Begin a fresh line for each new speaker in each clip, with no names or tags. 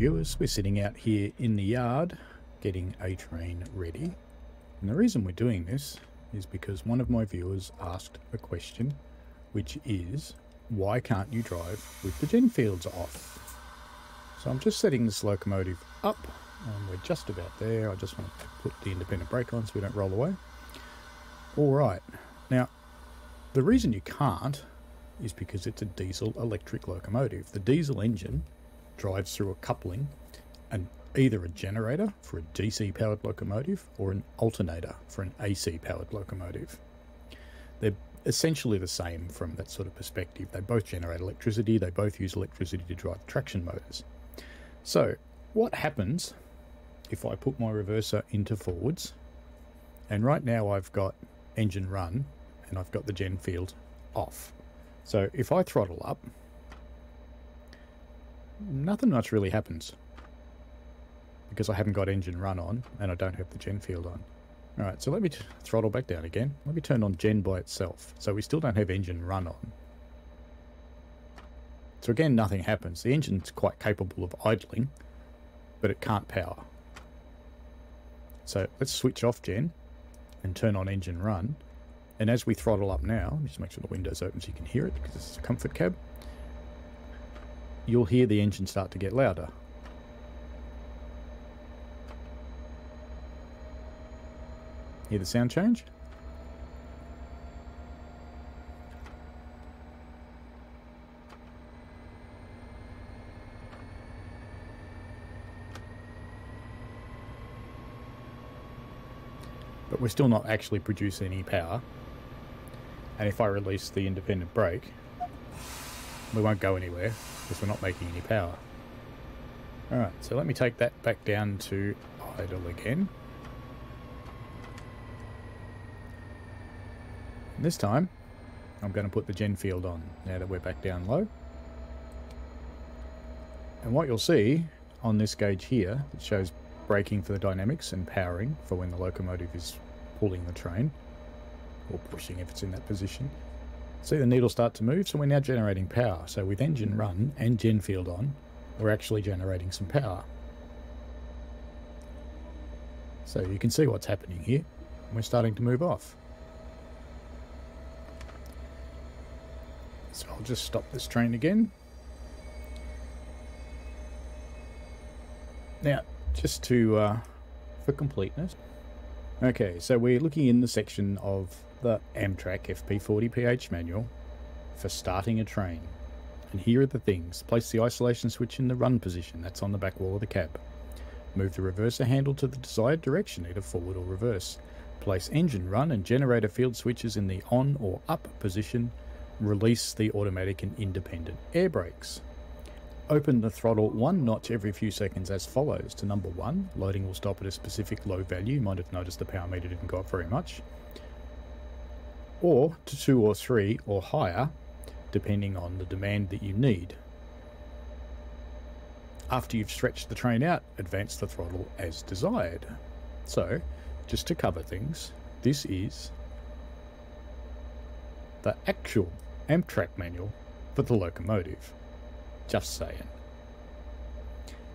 viewers. We're sitting out here in the yard getting a train ready. And the reason we're doing this is because one of my viewers asked a question, which is, why can't you drive with the gen fields off? So I'm just setting this locomotive up, and we're just about there. I just want to put the independent brake on so we don't roll away. All right, now the reason you can't is because it's a diesel electric locomotive. The diesel engine drives through a coupling and either a generator for a DC powered locomotive or an alternator for an AC powered locomotive. They're essentially the same from that sort of perspective. They both generate electricity, they both use electricity to drive traction motors. So, what happens if I put my reverser into forwards? And right now I've got engine run and I've got the gen field off. So if I throttle up, nothing much really happens because I haven't got engine run on and I don't have the gen field on. Alright, so let me throttle back down again. Let me turn on gen by itself. So we still don't have engine run on. So again, nothing happens. The engine's quite capable of idling, but it can't power. So let's switch off gen and turn on engine run. And as we throttle up now, just make sure the window's open so you can hear it because it's a comfort cab, you'll hear the engine start to get louder. Hear the sound change? But we're still not actually producing any power. And if I release the independent brake, we won't go anywhere because we're not making any power. Alright, so let me take that back down to idle again. This time, I'm going to put the gen field on now that we're back down low. And what you'll see on this gauge here, it shows braking for the dynamics and powering for when the locomotive is pulling the train, or pushing if it's in that position. See the needle start to move, so we're now generating power. So with engine run and gen field on, we're actually generating some power. So you can see what's happening here. We're starting to move off. So I'll just stop this train again. Now, just to, uh, for completeness. Okay, so we're looking in the section of the Amtrak FP40PH manual for starting a train. And here are the things. Place the isolation switch in the run position, that's on the back wall of the cab. Move the reverser handle to the desired direction, either forward or reverse. Place engine run and generator field switches in the on or up position release the automatic and independent air brakes. Open the throttle one notch every few seconds as follows. To number one, loading will stop at a specific low value. You might have noticed the power meter didn't go up very much. Or to two or three or higher, depending on the demand that you need. After you've stretched the train out, advance the throttle as desired. So, just to cover things, this is the actual Amtrak manual for the locomotive. Just saying.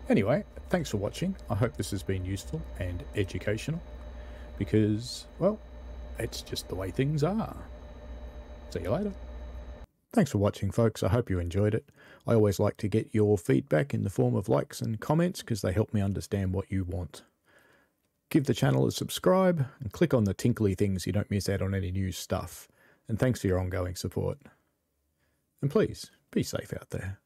Anyway, thanks for watching. I hope this has been useful and educational because, well, it's just the way things are. See you later. Thanks for watching, folks. I hope you enjoyed it. I always like to get your feedback in the form of likes and comments because they help me understand what you want. Give the channel a subscribe and click on the tinkly things so you don't miss out on any new stuff. And thanks for your ongoing support. And please, be safe out there.